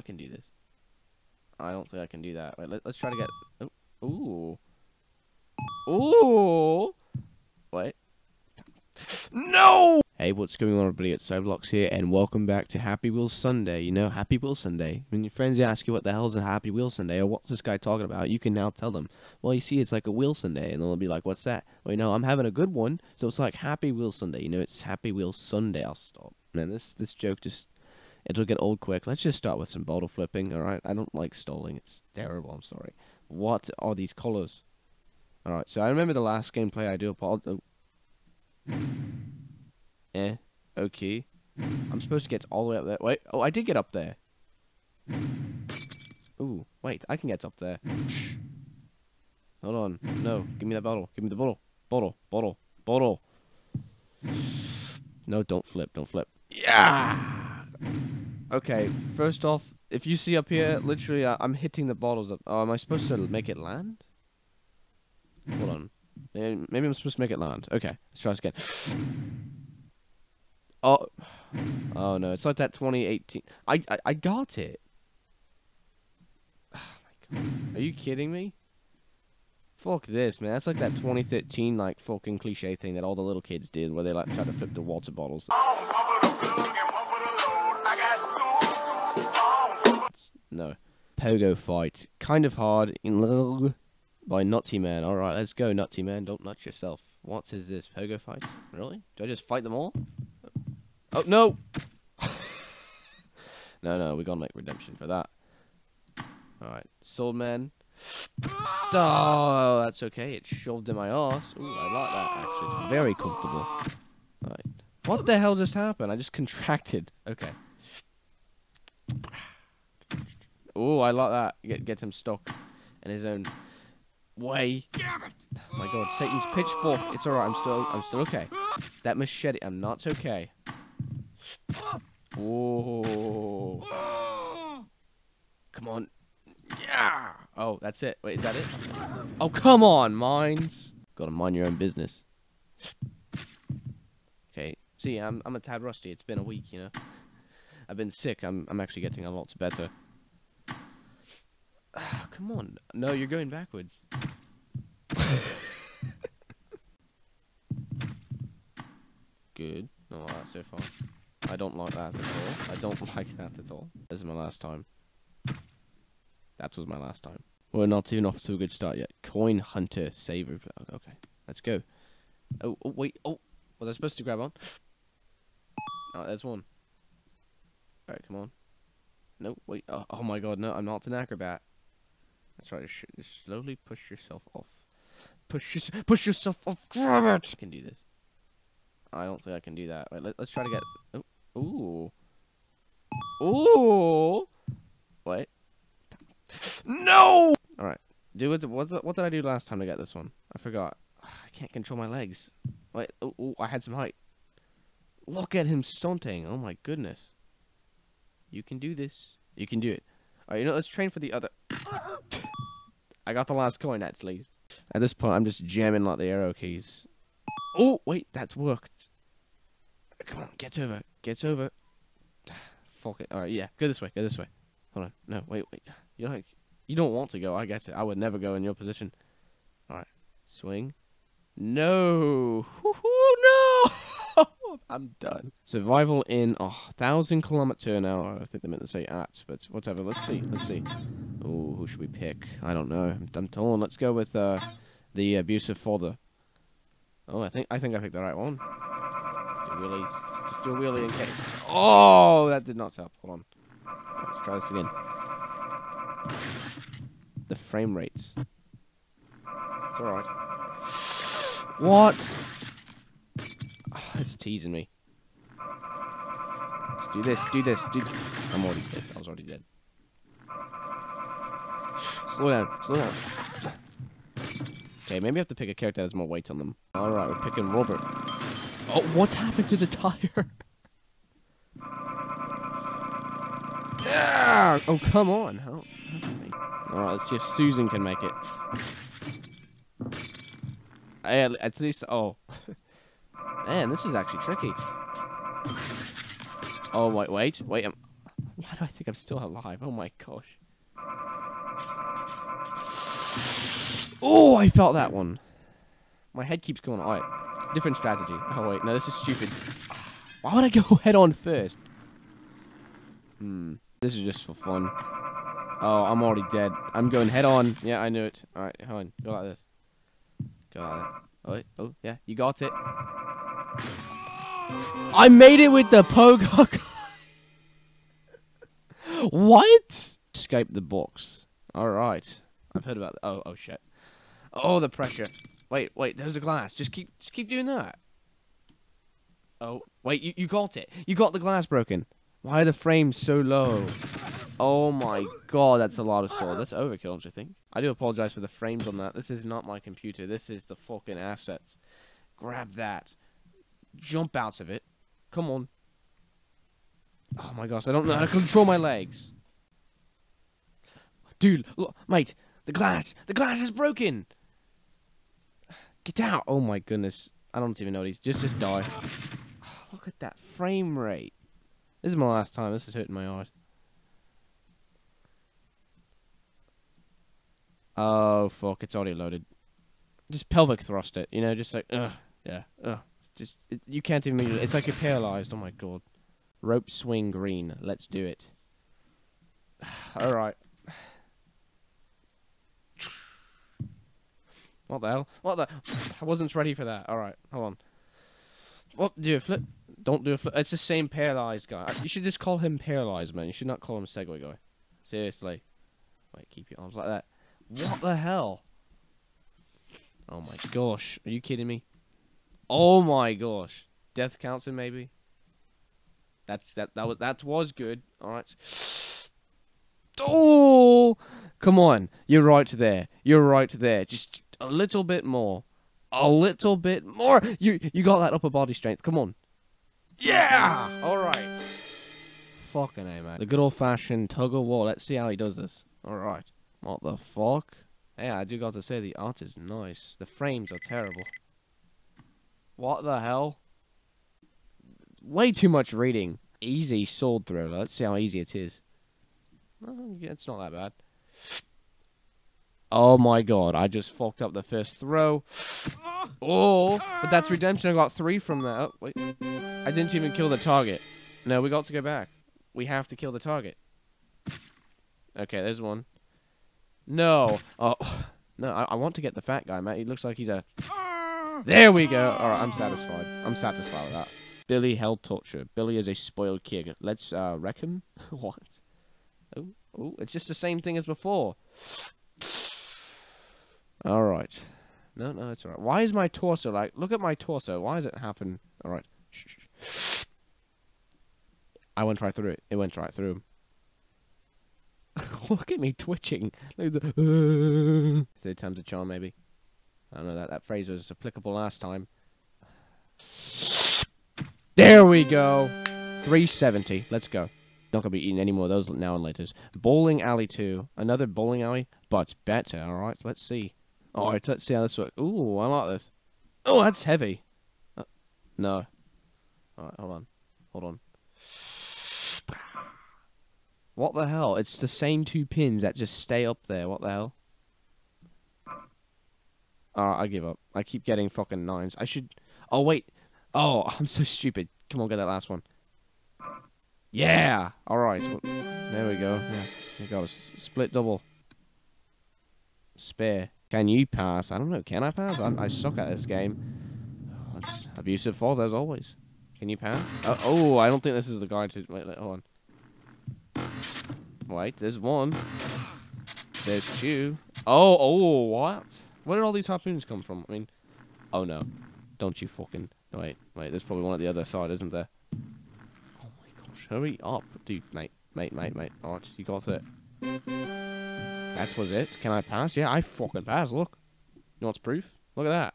I can do this. I don't think I can do that. Wait, let, us try to get. Oh. Ooh. Ooh. Wait. No! Hey, what's going on, everybody? It's Cyblox here, and welcome back to Happy Wheels Sunday. You know, Happy Wheels Sunday. When your friends ask you what the hell is a Happy Wheels Sunday, or what's this guy talking about, you can now tell them. Well, you see, it's like a wheel Sunday, and they'll be like, what's that? Well, you know, I'm having a good one, so it's like Happy Wheels Sunday. You know, it's Happy Wheels Sunday. I'll stop. Man, this, this joke just, it'll get old quick. Let's just start with some bottle flipping, alright? I don't like stalling. It's terrible, I'm sorry. What are these colors? Alright, so I remember the last gameplay I do apologize. Oh. Eh. Okay. I'm supposed to get all the way up there. Wait. Oh, I did get up there. Ooh. Wait. I can get up there. Hold on. No. Give me that bottle. Give me the bottle. Bottle. Bottle. Bottle. No, don't flip. Don't flip. Yeah! Okay. First off, if you see up here, literally, I I'm hitting the bottles up. Oh, am I supposed to make it land? Hold on. Maybe I'm supposed to make it land. Okay. Let's try this again. Oh, oh no! It's like that 2018. I I, I got it. Oh my god! Are you kidding me? Fuck this, man. That's like that 2013 like fucking cliche thing that all the little kids did, where they like try to flip the water bottles. No. Pogo fight. Kind of hard in by Nutty Man. Alright, let's go, Nutty Man. Don't nut yourself. What is this? Pogo fight? Really? Do I just fight them all? Oh, no! no, no, we gotta make redemption for that. Alright, Sword Man. Oh, that's okay. It shoved in my ass. Ooh, I like that, actually. It's very comfortable. Alright. What the hell just happened? I just contracted. Okay. Oh, I like that. Get, get him stuck in his own way. Oh my god, Satan's pitchfork. It's alright, I'm still I'm still okay. That machete, I'm not okay. Oh. Come on. Yeah. Oh, that's it. Wait, is that it? Oh, come on, mines. Gotta mind your own business. Okay. See, I'm I'm a tad rusty. It's been a week, you know. I've been sick. I'm I'm actually getting a lot better. Come on. No, you're going backwards. Good. Not that so far. I don't like that at all. I don't like that at all. This is my last time. That was my last time. We're not even off to a good start yet. Coin Hunter Saver. Okay, let's go. Oh, oh, wait. Oh, was I supposed to grab on? Oh, there's one. Alright, come on. No, wait. Oh, oh, my god, no, I'm not an acrobat. That's right, just, just slowly push yourself off. Push, your, push yourself off. Grab it! I can do this. I don't think I can do that. Wait, let, us try to get... Oh. Ooh. Ooh. Wait. No! Alright. Do it. What, what did I do last time to get this one? I forgot. I can't control my legs. Wait. Oh, ooh, I had some height. Look at him stunting. Oh my goodness. You can do this. You can do it. Alright, you know, let's train for the other. I got the last coin at least. At this point, I'm just jamming like the arrow keys. Oh, wait, that's worked. Come on, get over. Get over. Fuck it. Alright, yeah. Go this way. Go this way. Hold on. No, wait, wait. You're like, you don't want to go. I get it. I would never go in your position. Alright. Swing. No. no. I'm done. Survival in a thousand kilometer an hour. I think they meant to say at, but whatever. Let's see. Let's see. Oh, who should we pick? I don't know. I'm, torn. Let's go with uh, the abusive father. Oh, I think I think I picked the right one Do wheelies. Just do a wheelie in case. Oh, that did not help. Hold on. Let's try this again. The frame rates. It's alright. What? It's teasing me. Let's do this, do this, do this. I'm already dead. I was already dead. Slow down, slow down. Okay, maybe I have to pick a character that has more weight on them. Alright, we're picking Robert. Oh, what happened to the tire? yeah! Oh, come on. How, Alright, let's see if Susan can make it. Hey, at least... Oh. Man, this is actually tricky. Oh, wait, wait. Wait. Um, why do I think think I'm still alive. Oh my gosh. Oh, I felt that one. My head keeps going. Alright. Different strategy. Oh wait, no, this is stupid. Why would I go head on first? Hmm. This is just for fun. Oh, I'm already dead. I'm going head on. Yeah, I knew it. Alright, hold on. Go like this. Go like that. Oh, oh, yeah, you got it. I made it with the pogo. what? Escape the box. Alright. I've heard about that. Oh, oh shit. Oh, the pressure. Wait, wait, there's a glass. Just keep just keep doing that. Oh, wait, you, you got it. You got the glass broken. Why are the frames so low? Oh my god, that's a lot of sword. That's overkill, don't you think? I do apologize for the frames on that. This is not my computer. This is the fucking assets. Grab that. Jump out of it. Come on. Oh my gosh, I don't know how to control my legs. Dude, look, mate, the glass. The glass is broken. Get out. Oh my goodness. I don't even know what he's... Just, just die. Oh, look at that frame rate. This is my last time. This is hurting my eyes. Oh, fuck. It's already loaded. Just pelvic thrust it, you know? Just like, ugh. Yeah, ugh. Just, it, you can't even... It's like you're paralyzed. Oh, my God. Rope swing green. Let's do it. Alright. What the hell? What the... I wasn't ready for that. Alright, hold on. What? Do a flip? Don't do a flip. It's the same paralyzed guy. You should just call him paralyzed, man. You should not call him Segway guy. Seriously. Wait, keep your arms like that. What the hell? Oh my gosh. Are you kidding me? Oh my gosh. Death counter maybe? That's that that was that was good. Alright. Oh come on. You're right there. You're right there. Just a little bit more. A little bit more. You you got that upper body strength. Come on. Yeah. All right. Fucking a man. The good old fashioned tug of war. Let's see how he does this. All right. What the fuck? Yeah, I do got to say the art is nice. The frames are terrible. What the hell? Way too much reading. Easy sword throw. Let's see how easy it is. Oh, yeah, it's not that bad. Oh my god, I just fucked up the first throw. Oh, but that's redemption. I got three from that. Oh, wait. I didn't even kill the target. No, we got to go back. We have to kill the target. Okay, there's one. No. Oh, no, I, I want to get the fat guy, Matt. He looks like he's a... There we go. Alright, I'm satisfied. I'm satisfied with that. Billy held torture. Billy is a spoiled kid. Let's uh, wreck him. what? Oh, oh, it's just the same thing as before. Alright. No, no, it's alright. Why is my torso like... Look at my torso. Why does it happen? Alright. I went right through it. It went right through him. Look at me twitching. Third time's a charm, maybe. I don't know, that, that phrase was applicable last time. There we go! 370. Let's go. Not gonna be eating any more of those now and later. Bowling Alley 2. Another bowling alley, but better. Alright, let's see. Alright, let's see how this works. Ooh, I like this. Oh, that's heavy. Uh, no. Alright, hold on. Hold on. What the hell? It's the same two pins that just stay up there. What the hell? Alright, I give up. I keep getting fucking nines. I should... Oh, wait. Oh, I'm so stupid. Come on, get that last one. Yeah! Alright. There we go. Yeah. Got a split double. Spare. Can you pass? I don't know. Can I pass? I, I suck at this game. Oh, it's abusive fault as always. Can you pass? Oh, oh, I don't think this is the guy to... Wait, wait, hold on. Wait, there's one. There's two. Oh, oh, what? Where did all these harpoons come from? I mean, oh no. Don't you fucking... Wait, wait, there's probably one at the other side, isn't there? Oh my gosh, hurry up. Dude, mate, mate, mate, mate. Alright, you got it. That was it. Can I pass? Yeah, I fucking pass. Look. You want proof? Look at that.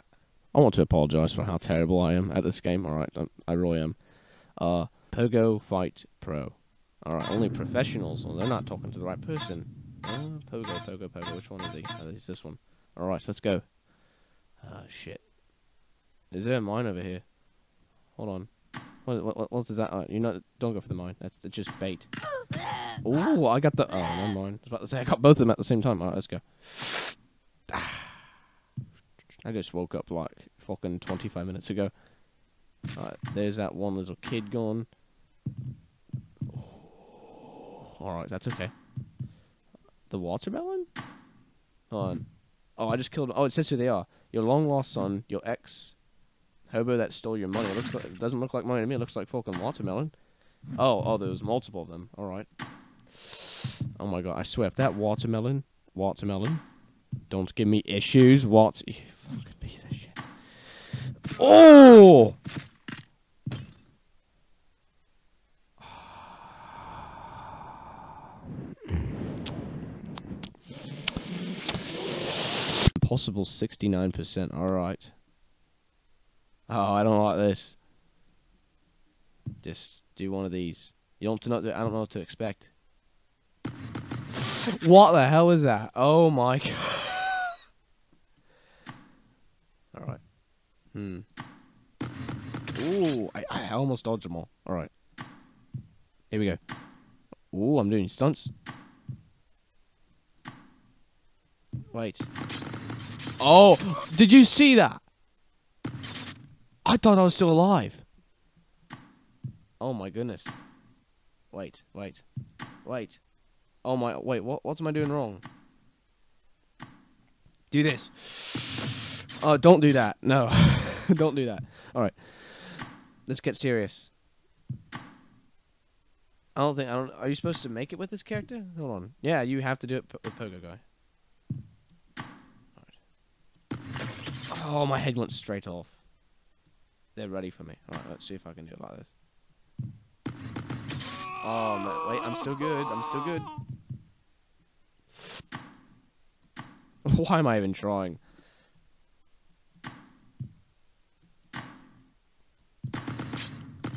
I want to apologize for how terrible I am at this game. Alright, I really am. Uh, Pogo Fight Pro. Alright, only professionals. Well, they're not talking to the right person. Uh, Pogo, Pogo, Pogo. Which one is he? Oh, he's this one. Alright, let's go. Oh, shit. Is there a mine over here? Hold on. What, what, what is that? Uh, you know, don't go for the mine. That's, just bait. Oh, I got the. Oh, never mind. I was about to say I got both of them at the same time. All right, let's go. I just woke up like fucking 25 minutes ago. Alright, there's that one little kid gone. Alright, that's okay. The watermelon? Hold on. Oh, I just killed. Oh, it says who they are. Your long lost son, your ex hobo that stole your money. It looks like it doesn't look like money to me. It looks like fucking watermelon. Oh, oh, there was multiple of them. All right. Oh my god, I swear, if that watermelon, watermelon, don't give me issues. What? You fucking piece of shit. Oh! Impossible 69%. Alright. Oh, I don't like this. Just do one of these. You don't know. I don't know what to expect. what the hell is that? Oh my god. All right. Hmm. Ooh, I, I almost dodged them all. All right. Here we go. Ooh, I'm doing stunts. Wait. Oh, did you see that? I thought I was still alive. Oh my goodness. Wait, wait, wait. Oh my, wait, what, what am I doing wrong? Do this. Oh, don't do that. No, don't do that. All right, let's get serious. I don't think I don't. Are you supposed to make it with this character? Hold on. Yeah, you have to do it with Pogo Guy. Oh, my head went straight off. They're ready for me. Alright, let's see if I can do it like this. Oh, no, wait, I'm still good. I'm still good. Why am I even trying?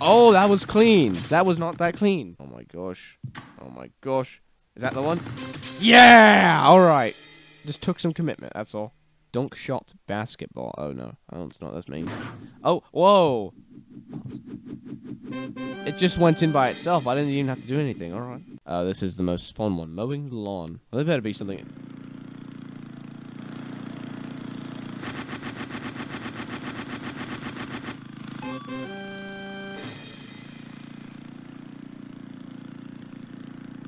Oh, that was clean. That was not that clean. Oh my gosh. Oh my gosh. Is that the one? Yeah! Alright. Just took some commitment, that's all. Dunk shot basketball. Oh no, oh, don't know what that means. Oh, whoa! It just went in by itself. I didn't even have to do anything. All right. Uh, this is the most fun one. Mowing the lawn. Well, there better be something.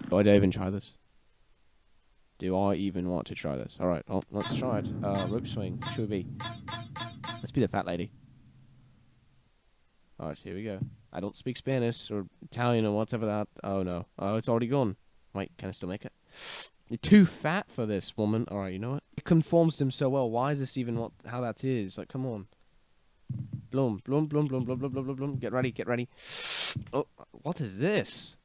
Do I even try this? Do I even want to try this? Alright, let's try it. Uh, rope swing. Should be. Let's be the fat lady. Alright, here we go. I don't speak Spanish or Italian or whatever that. Oh no. Oh, it's already gone. Wait, can I still make it? You're too fat for this, woman. Alright, you know what? It conforms to him so well. Why is this even what how that is? Like, come on. Bloom, bloom, bloom, bloom, bloom, bloom, bloom, bloom. Get ready, get ready. Oh, what is this?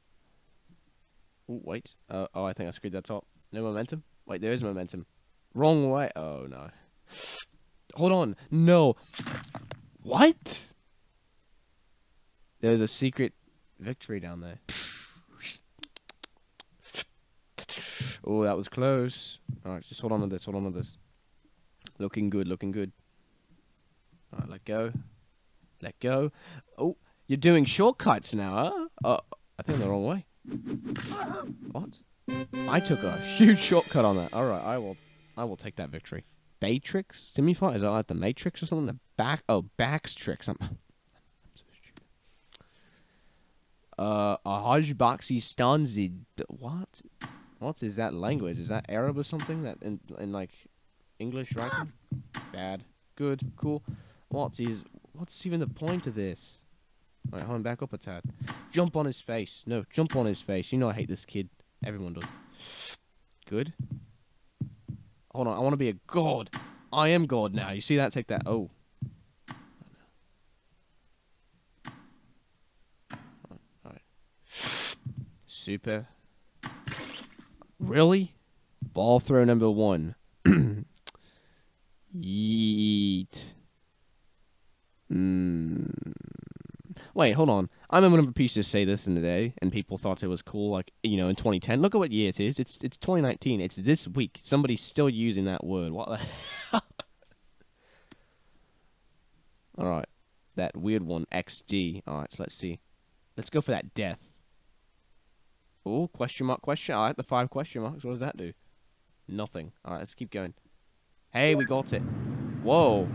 Oh, wait. Uh, oh, I think I screwed that top. No momentum? Wait, there is momentum. Wrong way. Oh, no. Hold on. No. What? There's a secret victory down there. Oh, that was close. Alright, just hold on to this. Hold on to this. Looking good, looking good. Alright, let go. Let go. Oh, you're doing shortcuts now, huh? Oh, I think the wrong way. What? I took a huge shortcut on that. All right, I will, I will take that victory. Baytrix? Stimify? Is that like the Matrix or something? The back? Oh, Bax tricks. I'm, I'm so stupid. Uh, Ahajbaxi Stanzi. What? What is that language? Is that Arab or something? That in in like English writing? Bad. Good. Cool. What is? What's even the point of this? Alright, hold on, back up a tad. Jump on his face. No, jump on his face. You know I hate this kid. Everyone does. Good. Hold on, I want to be a god. I am god now. You see that? Take that. Oh. Super. Really? Ball throw number one. Yeet. Hmm. Wait, hold on. I remember people to say this in the day, and people thought it was cool. Like you know, in 2010. Look at what year it is. It's it's 2019. It's this week. Somebody's still using that word. What the? Hell? All right, that weird one. XD. All right, let's see. Let's go for that death. Oh, question mark, question. I like the five question marks. What does that do? Nothing. All right, let's keep going. Hey, we got it. Whoa.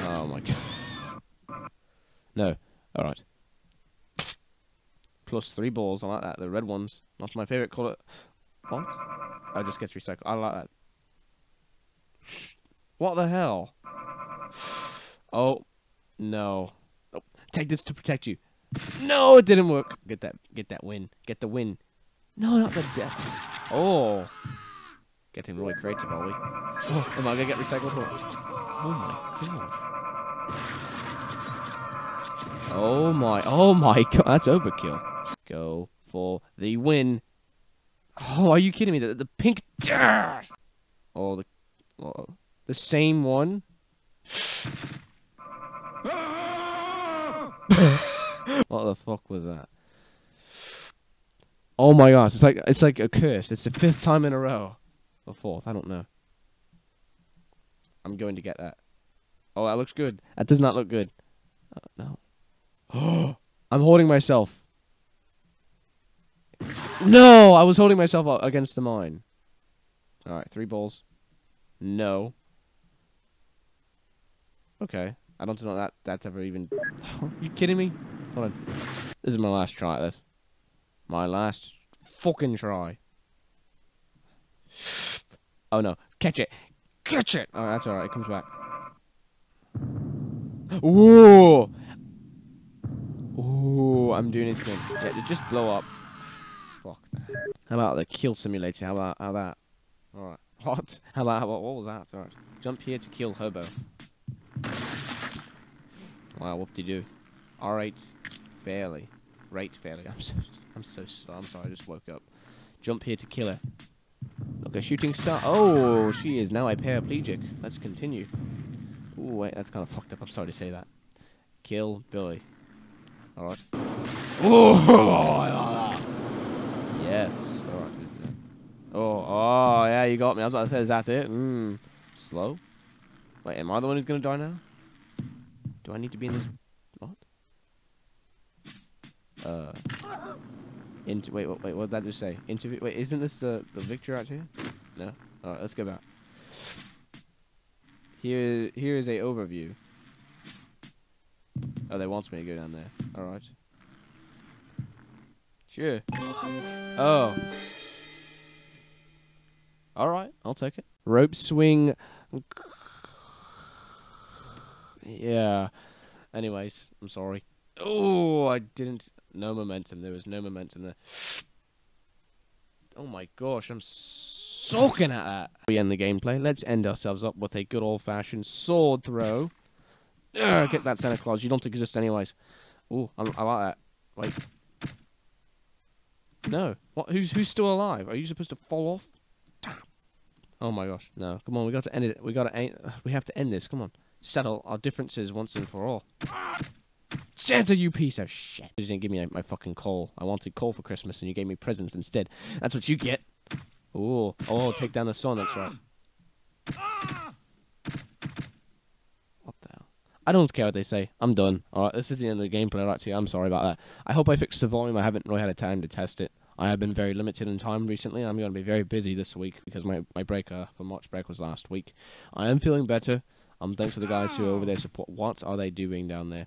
Oh my god. No. All right. Plus three balls. I like that. The red ones. Not my favorite color. What? I just gets recycled. I like that. What the hell? Oh, no. Oh, take this to protect you. No, it didn't work. Get that, get that win. Get the win. No, not the death. Oh. Getting really creative, are we? Oh, am I gonna get recycled? Oh my gosh. Oh my, oh my god, that's overkill. Go for the win. Oh, are you kidding me? The, the pink. Oh, the, oh, the same one. what the fuck was that? Oh my gosh, it's like it's like a curse. It's the fifth time in a row. Or fourth, I don't know. I'm going to get that. Oh, that looks good. That does not look good. Uh, no. I'm holding myself. No, I was holding myself up against the mine. All right, three balls. No. Okay. I don't know that that's ever even. You kidding me? Hold on. This is my last try at this. My last fucking try. Oh no. Catch it. Catch it. Oh, that's alright. It comes back. Ooh. Ooh, I'm doing it again. Yeah, just blow up. Fuck that. How about the kill simulator? How about how that? Alright. What? How about how about what was that? Alright. Jump here to kill Hobo. Wow, whoop de do. Alright. Fairly. Rate fairly. I'm so I'm so slow. I'm sorry, I just woke up. Jump here to kill her. Look, a shooting star. Oh, she is now a paraplegic. Let's continue. Ooh, wait, that's kind of fucked up. I'm sorry to say that. Kill Billy. Alright. Oh, yes. Alright, Oh, oh, yeah, you got me. I was about to say, is that it? Mmm. Slow? Wait, am I the one who's gonna die now? Do I need to be in this... What? Uh... Into wait, wait, wait, what did that just say? Interview. Wait, isn't this the the victory out here? No. All right, let's go back. Here, here is a overview. Oh, they want me to go down there. All right. Sure. Oh. All right, I'll take it. Rope swing. Yeah. Anyways, I'm sorry. Oh, I didn't. No momentum. There was no momentum there. Oh my gosh, I'm soaking at that. We end the gameplay. Let's end ourselves up with a good old-fashioned sword throw. Get that Santa Claus. You don't exist anyways. Oh, I, I like that. Wait. No. What? Who's who's still alive? Are you supposed to fall off? Oh my gosh. No. Come on. We got to end it. We got to. We have to end this. Come on. Settle our differences once and for all. Santa, you piece of shit. You didn't give me my fucking coal. I wanted coal for Christmas, and you gave me presents instead. That's what you get. Oh, oh, take down the sun, that's right. I don't care what they say. I'm done. Alright, this is the end of the gameplay, actually. I'm sorry about that. I hope I fixed the volume. I haven't really had a time to test it. I have been very limited in time recently. I'm going to be very busy this week because my, my break uh, for March break was last week. I am feeling better. Um, thanks to the guys who are over there support. What are they doing down there?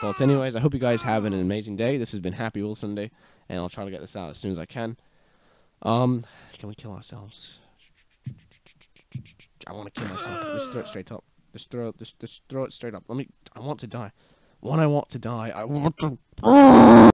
But anyways, I hope you guys have an amazing day. This has been Happy Will Sunday, and I'll try to get this out as soon as I can. Um, can we kill ourselves? I want to kill myself. Just throw it straight up. Just throw it. Just, just throw it straight up. Let me. I want to die. When I want to die, I want to.